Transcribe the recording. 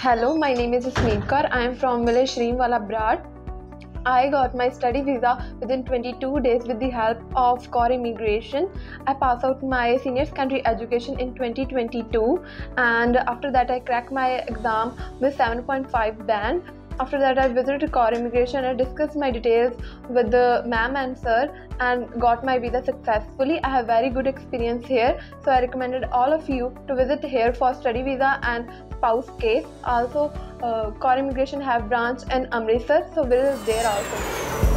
Hello, my name is Jasmeet Kaur. I am from village Shreemwala Brar. I got my study visa within 22 days with the help of Kaur Immigration. I passed out my senior secondary education in 2022 and after that I cracked my exam with 7.5 band. After that I visited Kaur Immigration and discussed my details with the ma'am and sir and got my visa successfully. I have very good experience here so I recommended all of you to visit here for study visa and spouse case. Also uh, Kaur Immigration have branch in Amritsar so visit there also.